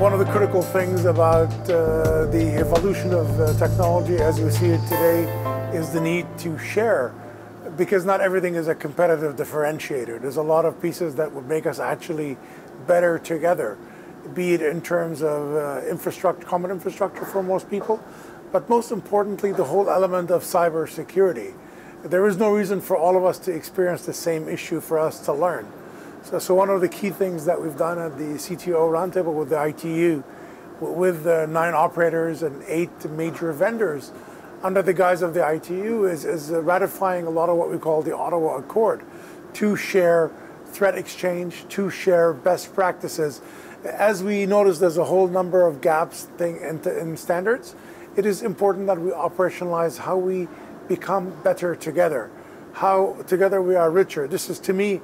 One of the critical things about uh, the evolution of uh, technology as we see it today is the need to share because not everything is a competitive differentiator. There's a lot of pieces that would make us actually better together, be it in terms of uh, infrastructure, common infrastructure for most people, but most importantly, the whole element of cybersecurity. There is no reason for all of us to experience the same issue for us to learn. So, so one of the key things that we've done at the CTO roundtable with the ITU, with uh, nine operators and eight major vendors, under the guise of the ITU, is, is ratifying a lot of what we call the Ottawa Accord to share threat exchange, to share best practices. As we notice there's a whole number of gaps thing in, in standards, it is important that we operationalize how we become better together, how together we are richer. This is, to me,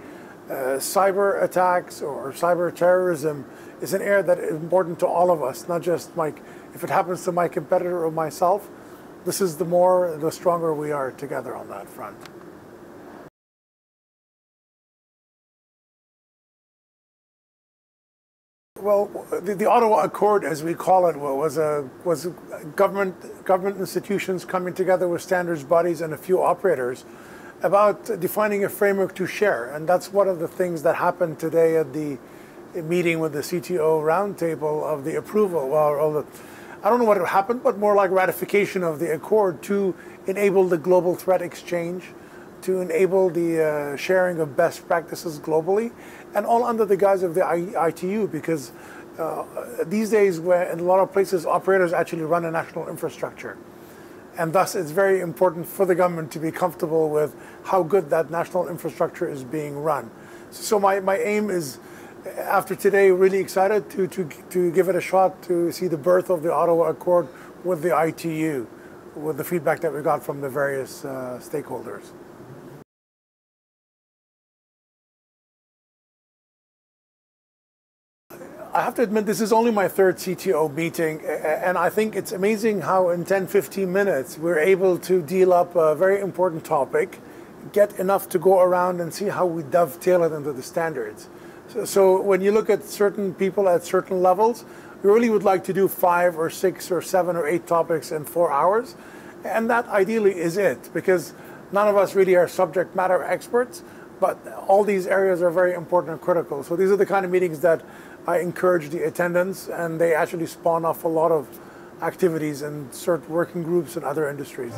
uh, cyber attacks or cyber terrorism is an area that is important to all of us, not just Mike. If it happens to my competitor or myself, this is the more, the stronger we are together on that front. Well, the, the, Ottawa Accord, as we call it, was a was a government government institutions coming together with standards bodies and a few operators about defining a framework to share. And that's one of the things that happened today at the meeting with the CTO roundtable of the approval. Well, the, I don't know what happened, but more like ratification of the accord to enable the global threat exchange, to enable the uh, sharing of best practices globally, and all under the guise of the ITU, because uh, these days, where in a lot of places, operators actually run a national infrastructure. And thus, it's very important for the government to be comfortable with how good that national infrastructure is being run. So my, my aim is, after today, really excited to, to, to give it a shot to see the birth of the Ottawa Accord with the ITU, with the feedback that we got from the various uh, stakeholders. I have to admit, this is only my third CTO meeting, and I think it's amazing how in 10, 15 minutes we're able to deal up a very important topic, get enough to go around and see how we dovetail it into the standards. So, so when you look at certain people at certain levels, we really would like to do five or six or seven or eight topics in four hours, and that ideally is it, because none of us really are subject matter experts, but all these areas are very important and critical. So these are the kind of meetings that I encourage the attendance, and they actually spawn off a lot of activities and certain working groups in other industries.